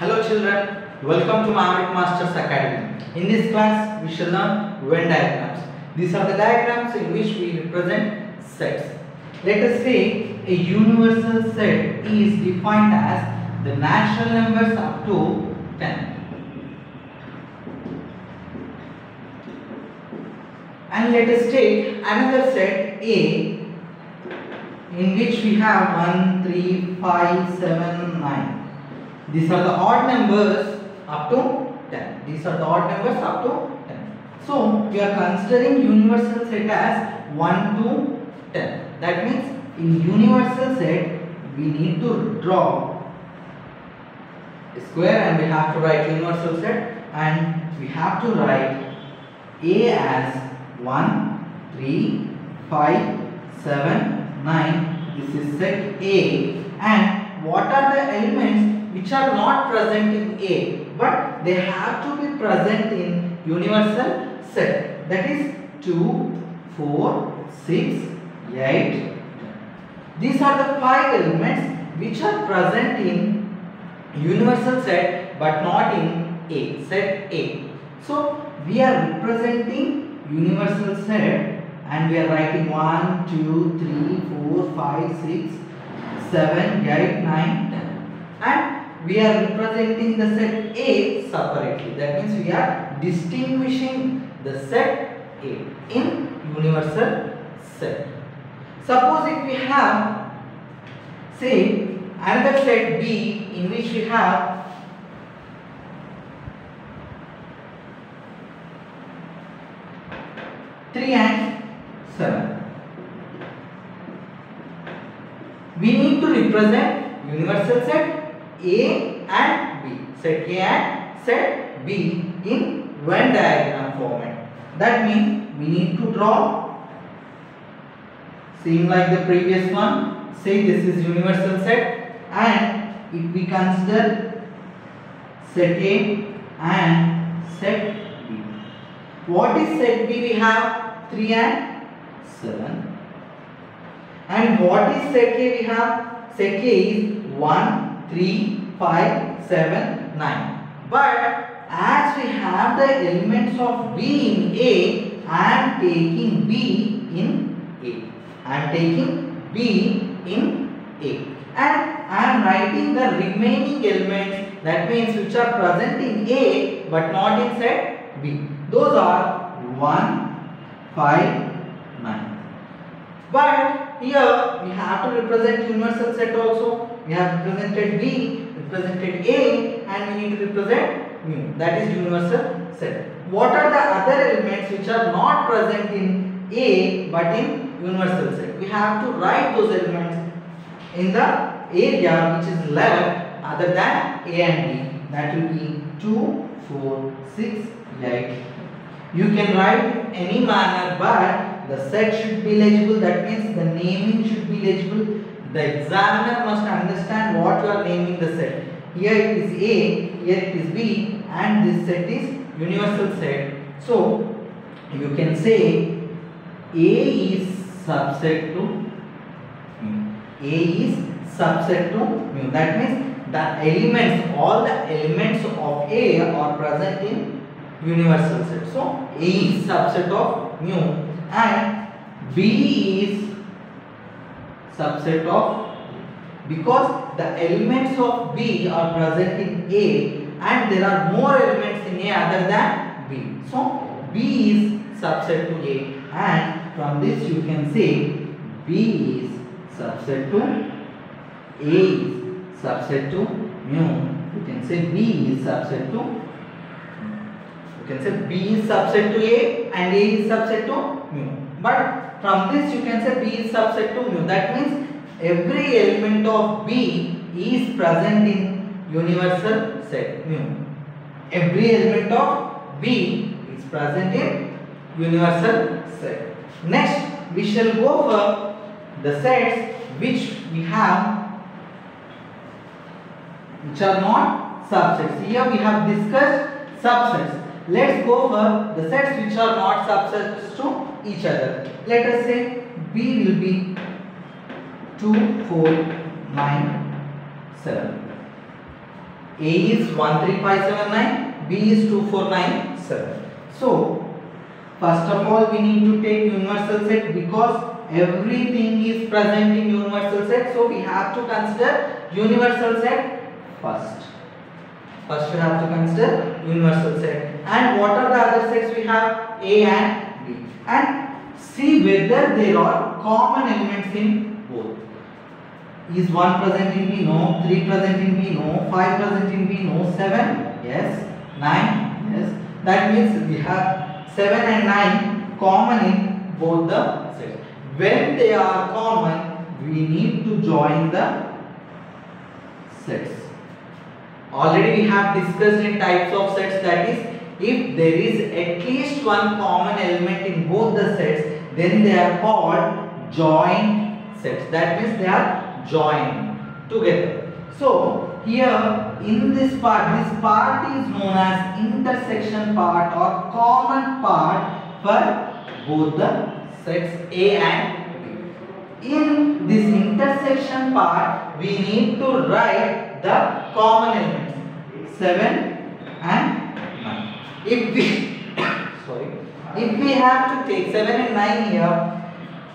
Hello children, welcome to Maverick Masters Academy. In this class, we shall learn Venn diagrams. These are the diagrams in which we represent sets. Let us say a universal set is defined as the natural numbers up to 10. And let us take another set A in which we have 1, 3, 5, 7, 9. These are the odd numbers up to 10. These are the odd numbers up to 10. So we are considering universal set as 1 to 10. That means in universal set we need to draw a square and we have to write universal set and we have to write A as 1, 3, 5, 7, 9. This is set A and what are the elements which are not present in A but they have to be present in universal set that is 2, 4, 6, 8. These are the five elements which are present in universal set but not in A, set A. So we are representing universal set and we are writing 1, 2, 3, 4, 5, 6, 7, 8, 9, 10 and we are representing the set A separately. That means we are distinguishing the set A in universal set. Suppose if we have say another set B in which we have three and seven. We need to represent universal set A and B. Set A and set B in Venn diagram format. That means we need to draw same like the previous one. Say this is universal set and if we consider set A and set B. What is set B? We have 3 and 7. And what is set A? We have set A is 1, 3, 5, 7, 9. But as we have the elements of B in A, I am taking B in A. I am taking B in A. And I am writing the remaining elements that means which are present in A but not in set B. Those are 1, 5, 9. But here we have to represent universal set also. We have represented B, represented A and we need to represent mu. That is universal set. What are the other elements which are not present in A but in universal set? We have to write those elements in the area which is left other than A and B. That will be 2, 4, 6, 8. You can write any manner but the set should be legible that means the naming should be legible. The examiner must understand what you are naming the set. Here it is a here it is b and this set is universal set. So you can say a is subset to a is subset to mu. That means the elements all the elements of a are present in universal set. So a is subset of mu and B is subset of because the elements of B are present in A and there are more elements in A other than B. So B is subset to A and from this you can say B is subset to A is subset to mu. You can say B is subset to can say B is subset to A and A is subset to mu. But from this you can say B is subset to mu. That means every element of B is present in universal set mu. Every element of B is present in universal set. Next we shall go for the sets which we have which are not subsets. Here we have discussed subsets. Let's go for the sets which are not subsets to each other. Let us say B will be 2, 4, 9, 7. A is 1, 3, 5, 7, 9. B is 2, 4, 9, 7. So, first of all we need to take universal set because everything is present in universal set. So, we have to consider universal set first. First we have to consider universal set. And what are the other sets we have? A and B. And see whether there are common elements in both. Is 1 present in B? No. 3 present in B? No. 5 present in B? No. 7? Yes. 9? Yes. That means we have 7 and 9 common in both the sets. When they are common, we need to join the sets. Already we have discussed in types of sets that is if there is at least one common element in both the sets then they are called joint sets. That means they are joined together. So here in this part, this part is known as intersection part or common part for both the sets A and B. In this intersection part, we need to write the common elements 7 and 9. If we sorry, if we have to take 7 and 9 here,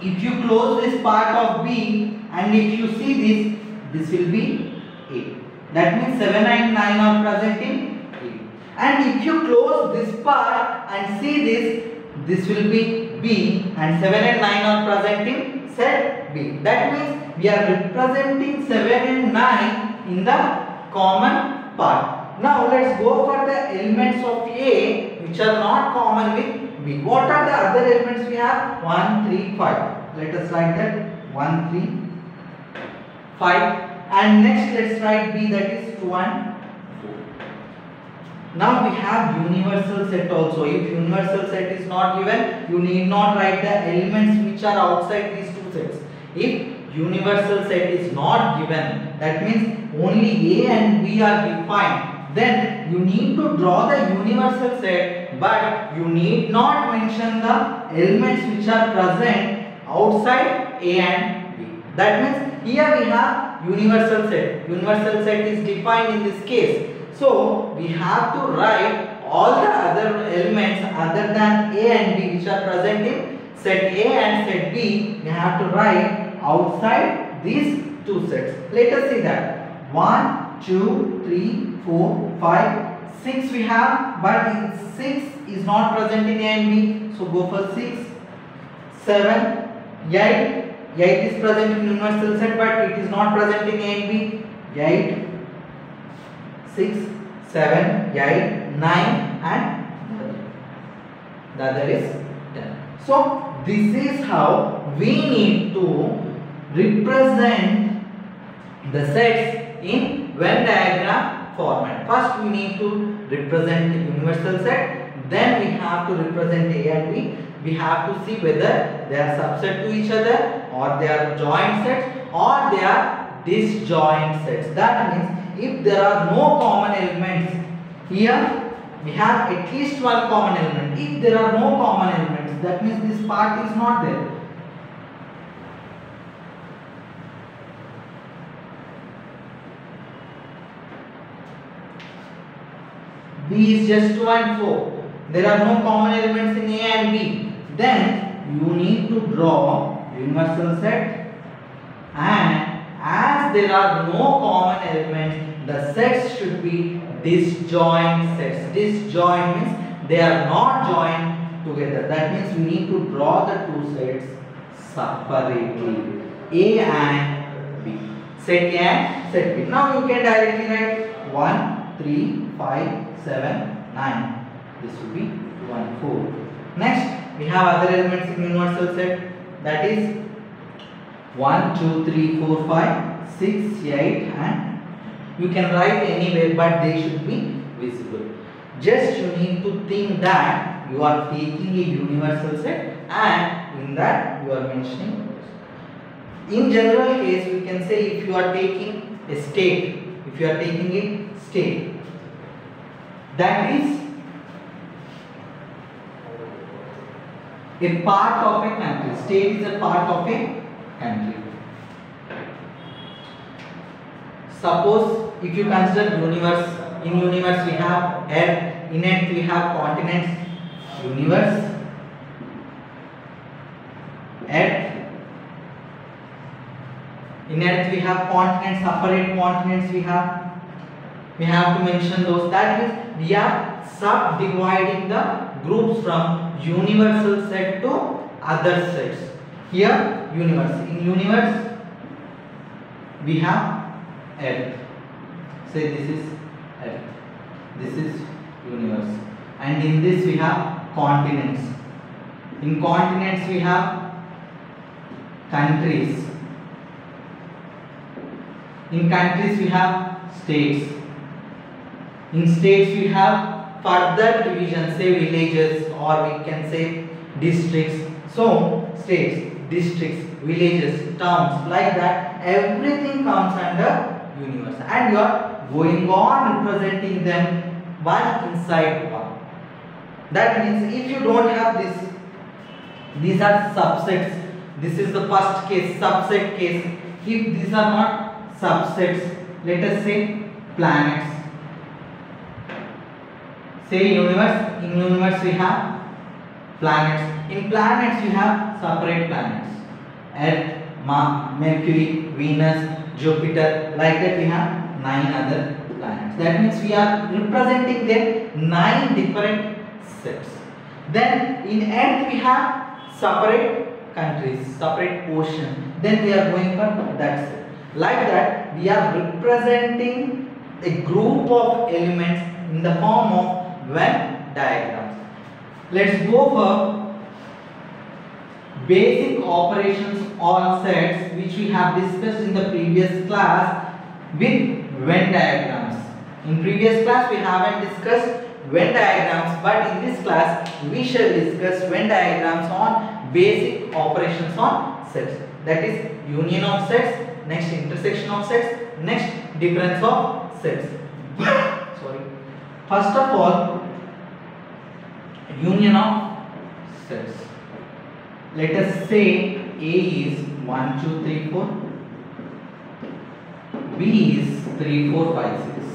if you close this part of B and if you see this, this will be A. That means 7 and 9 are present in A. And if you close this part and see this, this will be B and 7 and 9 are present in set B. That means we are representing 7 and 9 in the common part. Now let's go for the elements of A which are not common with B. What are the other elements we have? 1, 3, 5. Let us write that 1, 3, 5 and next let's write B that is 2 and 4. Now we have universal set also. If universal set is not given, you need not write the elements which are outside these two sets. If universal set is not given, that means only A and B are defined, then you need to draw the universal set but you need not mention the elements which are present outside A and B. That means here we have universal set. Universal set is defined in this case. So we have to write all the other elements other than A and B which are present in set A and set B. We have to write outside these two sets. Let us see that. 1, 2, 3, 4, 5, 6 we have but 6 is not present in A and B. So go for 6, 7, 8. 8 is present in universal set but it is not present in A and B. 8, 6, 7, 8, 9 and the other is 10. So this is how we need to represent the sets in Venn diagram format. First we need to represent the universal set then we have to represent A and B. We have to see whether they are subset to each other or they are joint sets or they are disjoint sets. That means if there are no common elements here we have at least one common element. If there are no common elements that means this part is not there. B is just 2 and 4. There are no common elements in A and B. Then you need to draw universal set and as there are no common elements the sets should be disjoint sets. Disjoint means they are not joined together. That means you need to draw the two sets separately. A and B. Set A and set B. Now you can directly write 1, 3, 5, 7, 9. This will be 1, 4. Next, we have other elements in universal set that is 1, 2, 3, 4, 5, 6, 8 and you can write anywhere but they should be visible. Just you need to think that you are taking a universal set and in that you are mentioning in general case we can say if you are taking a state if you are taking a state that is a part of a country state is a part of a country suppose if you consider universe, in universe we have earth, in earth we have continents, universe, earth, in earth we have continents, separate continents we have. We have to mention those. That means we are subdividing the groups from universal set to other sets. Here universe. In universe we have earth. Say this is earth. This is universe. And in this we have continents. In continents we have countries. In countries we have states. In states we have further divisions, say villages or we can say districts. So states, districts, villages, towns like that everything comes under universe and you are going on representing them one inside one. That means if you don't have this, these are subsets. This is the first case, subset case. If these are not subsets, let us say planets. Say universe, in universe we have planets. In planets we have separate planets. Earth, Mars, Mercury, Venus, Jupiter, like that we have nine other planets. That means we are representing them nine different sets. Then in Earth we have separate countries, separate ocean. Then we are going for that set. Like that we are representing a group of elements in the form of Venn diagrams. Let's go for basic operations on sets which we have discussed in the previous class with Venn diagrams. In previous class we haven't discussed Venn diagrams but in this class we shall discuss Venn diagrams on basic operations on sets. That is union of sets, next intersection of sets, next difference of sets. First of all union of sets. Let us say A is 1, 2, 3, 4. B is 3, 4, 5, 6.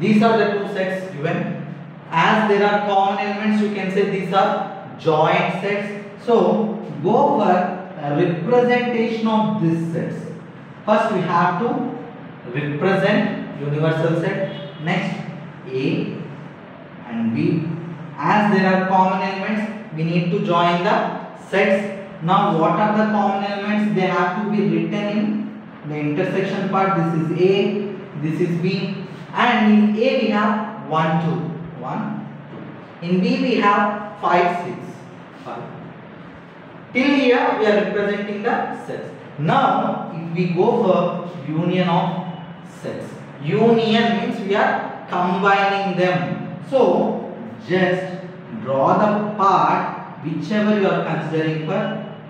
These are the two sets given. As there are common elements, you can say these are joint sets. So, go for representation of these sets. First, we have to represent universal set. Next, A and B. As there are common elements, we need to join the sets. Now, what are the common elements? They have to be written in the intersection part. This is A, this is B, and in A we have 1, 2. 1, 2. In B we have 5, 6. 5. Till here we are representing the sets. Now, if we go for union of sets, union means we are combining them. So, just draw the part whichever you are considering for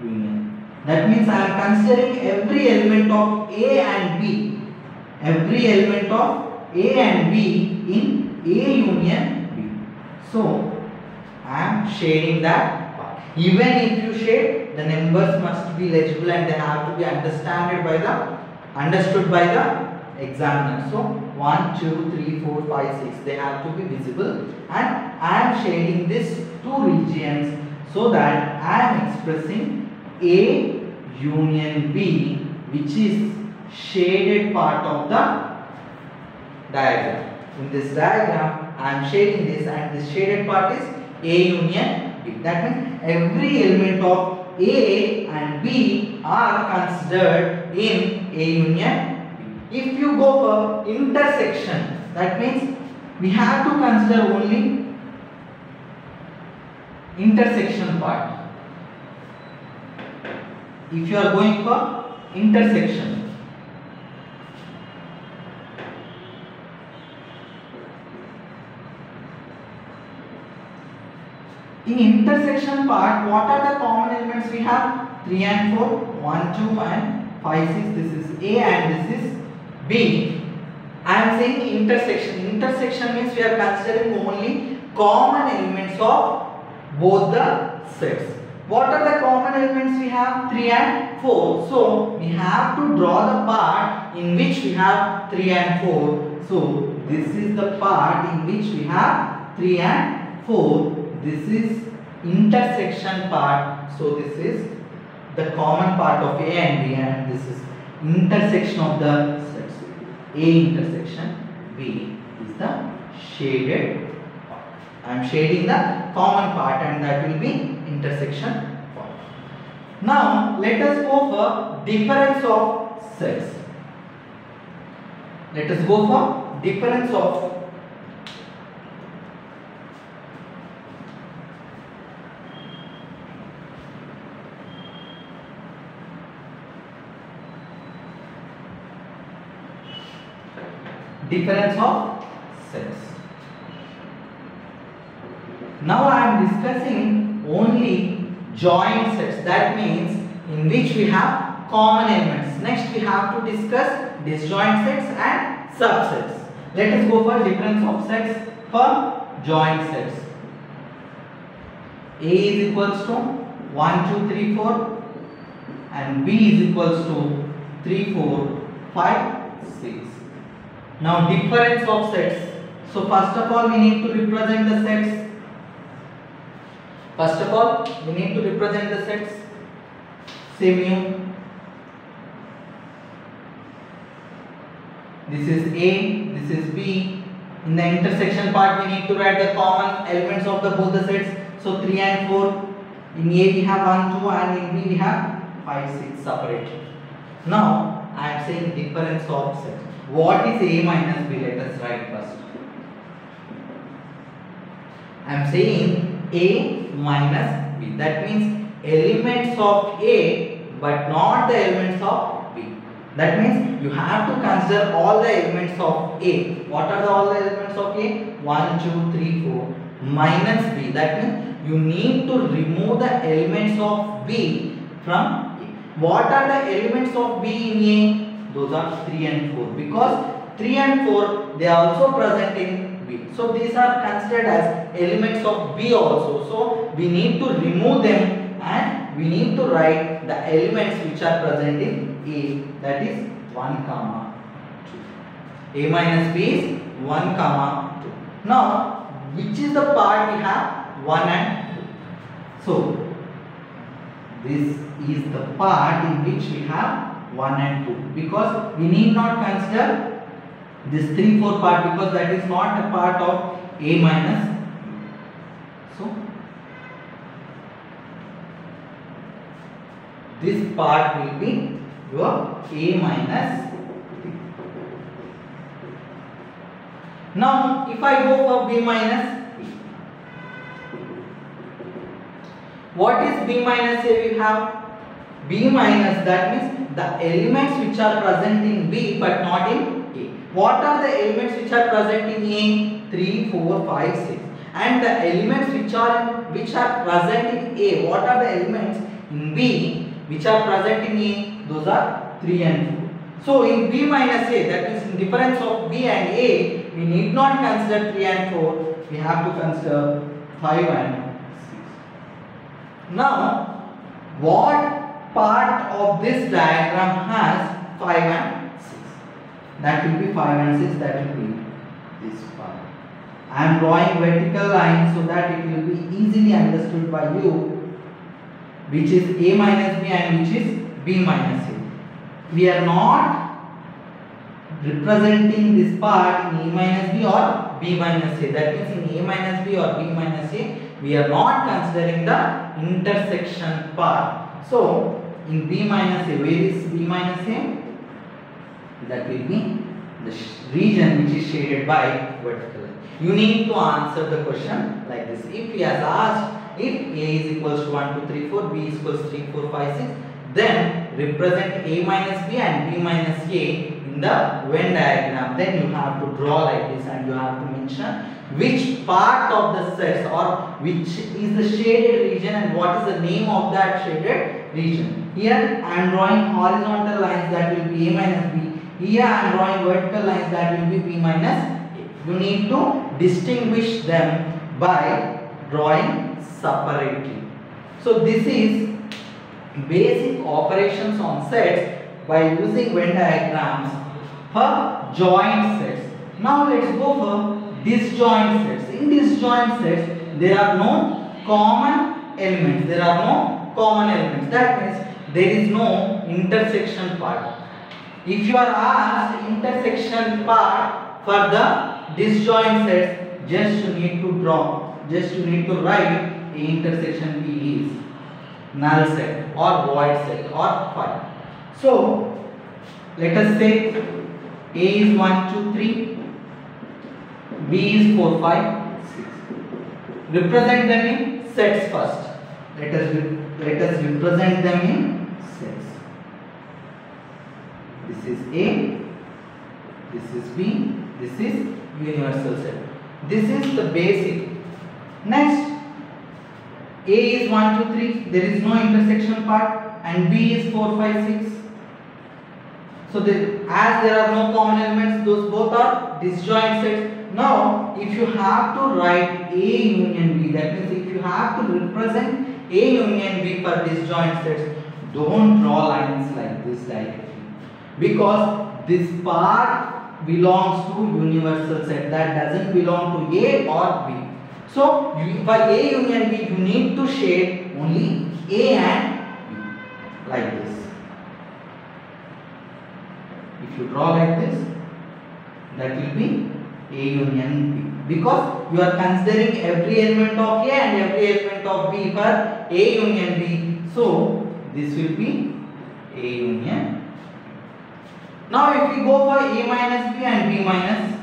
union. That means I am considering every element of A and B. Every element of A and B in A union B. So, I am shading that part. Even if you shade, the numbers must be legible and they have to be understood by the understood by the examiner. So 1, 2, 3, 4, 5, 6 they have to be visible and I am shading this two regions so that I am expressing A union B which is shaded part of the diagram. In this diagram I am shading this and this shaded part is A union B. That means every element of A and B are considered in A union if you go for intersection, that means we have to consider only intersection part. If you are going for intersection, in intersection part, what are the common elements we have? 3 and 4, 1, 2 and 5, 6. This is A and this is B. I am saying intersection. Intersection means we are considering only common elements of both the sets. What are the common elements we have? 3 and 4. So we have to draw the part in which we have 3 and 4. So this is the part in which we have 3 and 4. This is intersection part. So this is the common part of A and B and this is intersection of the. A intersection B is the shaded part. I am shading the common part and that will be intersection part. Now let us go for difference of sets. Let us go for difference of difference of sets. Now I am discussing only joint sets. That means in which we have common elements. Next we have to discuss disjoint sets and subsets. Let us go for difference of sets for joint sets. A is equals to 1, 2, 3, 4 and B is equals to 3, 4, 5, 6. Now difference of sets. So first of all we need to represent the sets. First of all we need to represent the sets. Say mu. This is A, this is B. In the intersection part we need to write the common elements of the both the sets. So 3 and 4. In A we have 1, 2 and in B we have 5, 6 separate. Now I am saying difference of sets. What is A minus B? Let us write first. I am saying A minus B. That means elements of A but not the elements of B. That means you have to consider all the elements of A. What are the, all the elements of A? 1, 2, 3, 4 minus B. That means you need to remove the elements of B from A. What are the elements of B in A? Those are 3 and 4 because 3 and 4 they are also present in B. So these are considered as elements of B also. So we need to remove them and we need to write the elements which are present in A that is 1 comma 2. A minus B is 1 comma 2. Now which is the part we have 1 and 2. So this is the part in which we have 1 and 2 because we need not consider this 3 4 part because that is not a part of a minus so this part will be your a minus now if i go for b minus what is b minus a? We have b minus that means the elements which are present in b but not in a. What are the elements which are present in a? 3 4 5 6 and the elements which are which are present in a what are the elements in b which are present in a? Those are 3 and 4 so in b minus a that means in difference of b and a we need not consider 3 and 4 we have to consider 5 and 6 now what part of this diagram has 5 and 6. That will be 5 and 6, that will be this part. I am drawing vertical lines so that it will be easily understood by you which is A minus B and which is B minus A. We are not representing this part in A minus B or B minus A. That means in A minus B or B minus A, we are not considering the intersection part. So, in B minus A. Where is B minus A? That will be the region which is shaded by vertical You need to answer the question like this. If he has asked if A is equals to 1, 2, 3, 4, B is equals to 3, 4, 5, 6, then represent A minus B and B minus A in the Venn diagram. Then you have to draw like this and you have to mention which part of the sets or which is the shaded region and what is the name of that shaded region. Here I am drawing horizontal lines that will be A minus B. Here I am drawing vertical lines that will be B minus A. You need to distinguish them by drawing separately. So this is basic operations on sets by using Venn diagrams for joint sets. Now let's go for disjoint sets. In disjoint sets, there are no common elements. There are no common elements. That means there is no intersection part. If you are asked intersection part for the disjoint sets, just you need to draw, just you need to write a intersection B is null set or void set or phi. So let us say A is 1, 2, 3, B is 4, 5, 6. Represent them in sets first. Let us let us represent them in sets. This is A, this is B, this is universal set. This is the basic. Next, A is 1, 2, 3, there is no intersection part and B is 4, 5, 6. So the, as there are no common elements, those both are disjoint sets. Now, if you have to write A union B, that means if you have to represent A union B for disjoint sets, don't draw lines like this directly. Because this part belongs to universal set that doesn't belong to A or B. So, for A union B, you need to shade only A and B like this. If you draw like this, that will be A union B. Because you are considering every element of A and every element of B for A union B. So, this will be A union. Now, if we go for A minus B and B minus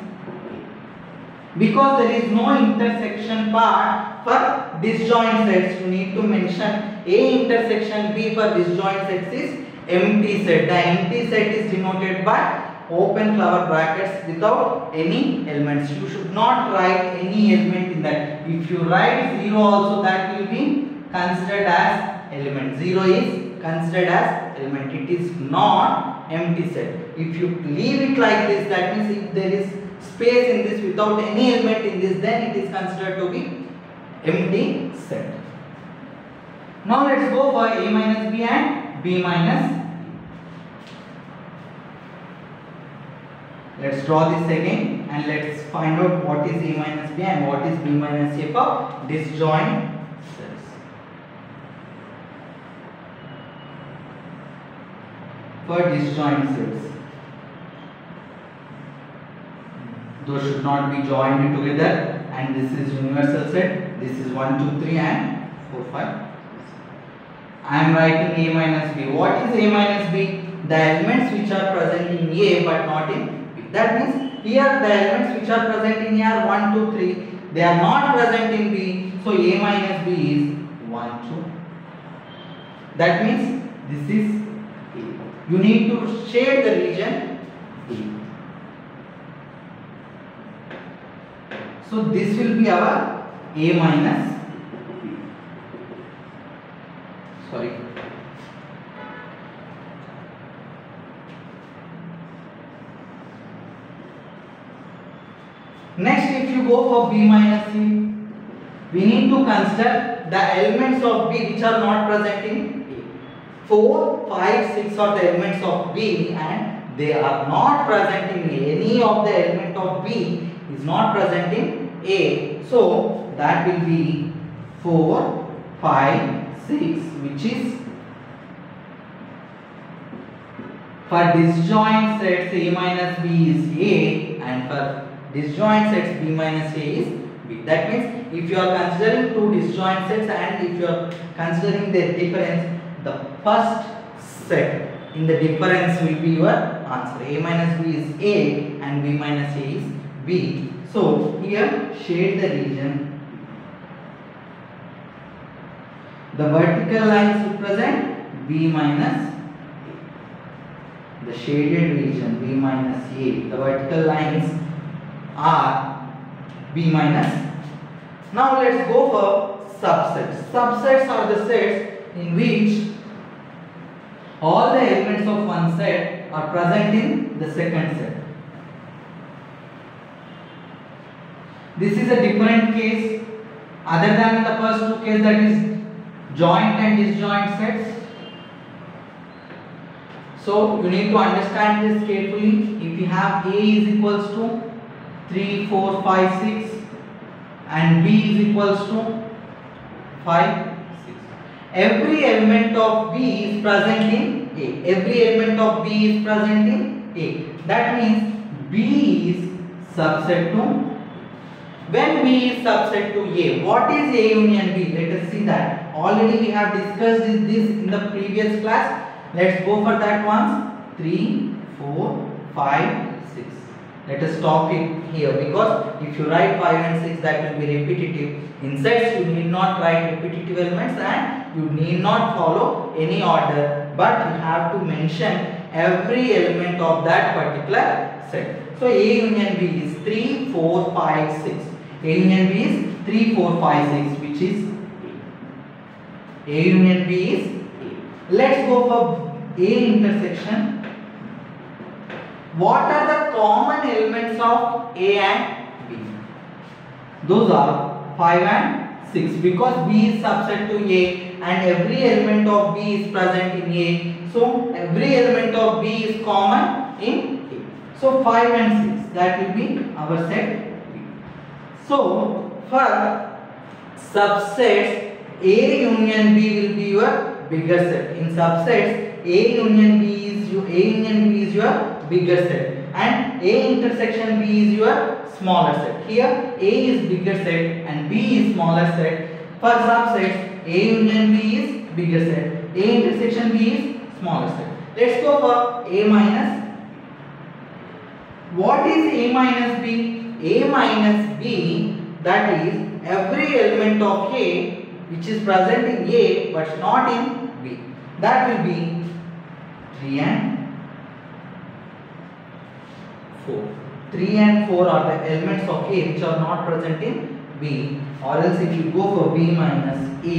because there is no intersection part for disjoint sets you need to mention a intersection b for disjoint sets is empty set the empty set is denoted by open flower brackets without any elements. You should not write any element in that. If you write 0 also that will be considered as element. 0 is considered as element. It is not empty set. If you leave it like this that means if there is space in this without any element in this then it is considered to be empty set. Now let's go for A minus B and B minus Let's draw this again and let's find out what is A minus B and what is B minus A for disjoint sets. For disjoint sets. those should not be joined together and this is universal set this is 1 2 3 and 4 5 I am writing a minus b what is a minus b the elements which are present in a but not in that means here the elements which are present in here are 1 2 3 they are not present in b so a minus b is 1 2 that means this is a. You need to shade the region a So this will be our A minus B. Sorry. Next if you go for B minus C, we need to consider the elements of B which are not present in A. 4, 5, 6 are the elements of B and they are not present in A. any of the element of B is not present in A. So that will be 4, 5, 6 which is for disjoint sets A minus B is A and for disjoint sets B minus A is B. That means if you are considering two disjoint sets and if you are considering their difference the first set in the difference will be your answer. A minus B is A and B minus A is B. So here shade the region. The vertical lines represent B minus A. The shaded region B minus A. The vertical lines are B minus. Now let's go for subsets. Subsets are the sets in which all the elements of one set are present in the second set. This is a different case other than the first two case that is joint and disjoint sets. So you need to understand this carefully. If you have A is equals to 3, 4, 5, 6 and B is equals to 5, 6. Every element of B is present in A. Every element of B is present in A. That means B is subset to when B is subset to A. What is A union B? Let us see that. Already we have discussed this in the previous class. Let's go for that once. 3, 4, 5, 6. Let us stop it here because if you write 5 and 6 that will be repetitive. In sets you need not write repetitive elements and you need not follow any order but you have to mention every element of that particular set. So A union B is 3, 4, 5, 6. A union B is 3, 4, 5, 6 which is A. A union B is Let's go for A intersection. What are the common elements of A and B? Those are 5 and 6 because B is subset to A and every element of B is present in A. So every element of B is common in A. So 5 and 6 that will be our set B. So for subsets A union B will be your bigger set. In subsets A union B is your A union B is your bigger set and A intersection B is your smaller set. Here A is bigger set and B is smaller set. For subsets A union B is bigger set. A intersection B is smaller set. Let's go for A minus. What is A minus B? A minus B that is every element of A which is present in A but not in B. That will be 3 and 4. 3 and 4 are the elements of A which are not present in B or else if you go for B minus A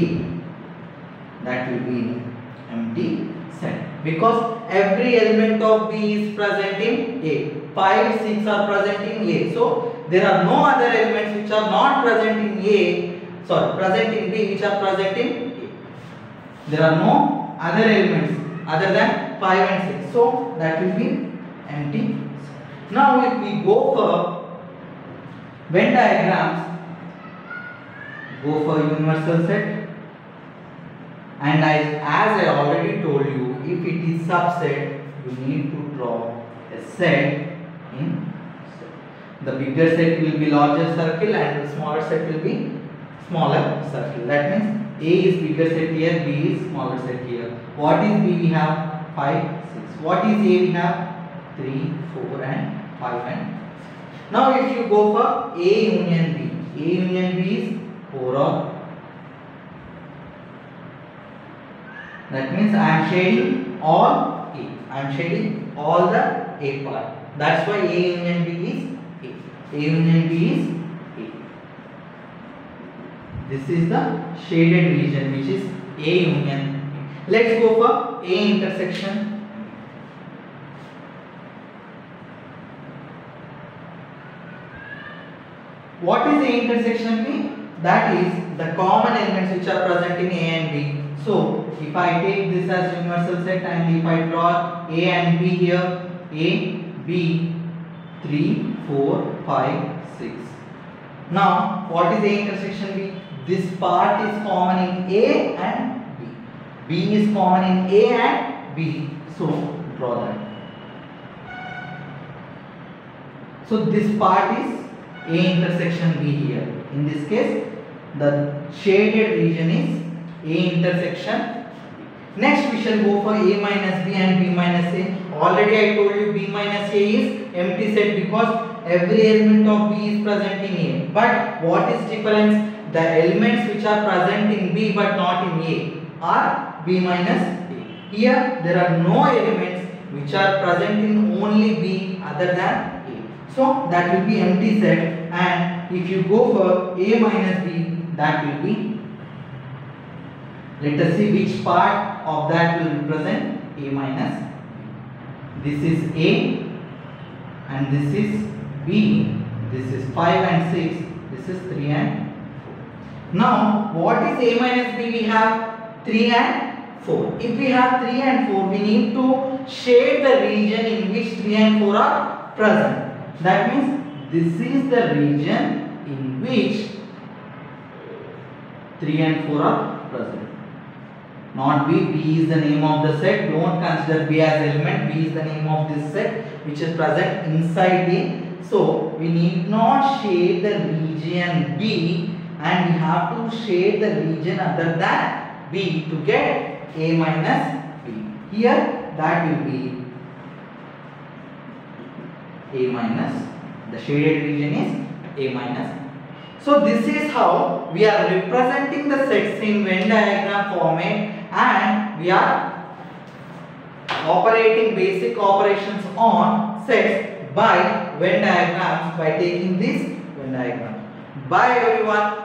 that will be empty set because every element of B is present in A. 5, 6 are present in A. So there are no other elements which are not present in A sorry present in B which are present in A. There are no other elements other than 5 and 6. So that will be empty. Now if we go for Venn diagrams, go for universal set and I, as I already told you if it is subset you need to draw a set in. The bigger set will be larger circle and the smaller set will be smaller circle. That means A is bigger set here, B is smaller set here. What is B we have? 5, 6. What is A we have? 3, 4 and 5 and Now if you go for A union B, A union B is 4 or that means I am shading all A. I am shading all the A part. That's why A union B is A. A union B is A. This is the shaded region which is A union. Let's go for A intersection. What is A intersection B? That is the common elements which are present in A and B. So, if I take this as universal set and if I draw A and B here, A, B, 3, 4, 5, 6. Now, what is A intersection B? This part is common in A and B. B is common in A and B. So, draw that. So, this part is A intersection B here. In this case, the shaded region is A intersection Next we shall go for A minus B and B minus A. Already I told you B minus A is empty set because every element of B is present in A. But what is difference? The elements which are present in B but not in A are B minus A. Here there are no elements which are present in only B other than. So that will be empty set and if you go for A minus B that will be let us see which part of that will represent A minus This is A and this is B. This is 5 and 6. This is 3 and 4. Now, what is A minus B we have? 3 and 4. If we have 3 and 4, we need to shade the region in which 3 and 4 are present. That means this is the region in which 3 and 4 are present. Not B, B is the name of the set. Don't consider B as element. B is the name of this set which is present inside A. So we need not shade the region B and we have to shade the region other than B to get A minus B. Here that will be A minus. The shaded region is A minus. So this is how we are representing the sets in Venn diagram format and we are operating basic operations on sets by Venn diagrams by taking this Venn diagram. Bye everyone.